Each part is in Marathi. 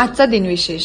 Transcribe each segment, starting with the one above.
आजचा दिनविशेष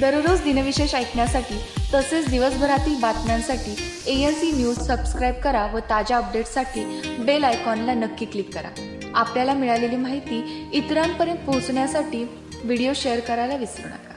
दररोज दिनविशेष ऐकण्यासाठी तसेच दिवसभरातील बातम्यांसाठी A N C news subscribe करा व ताज्या अपडेट्ससाठी बेल आयकॉनला नक्की क्लिक करा. आपल्याला मिळालेली माहिती इतरांपर्यंत पोहोचण्यासाठी व्हिडिओ शेअर करायला विसरू नका.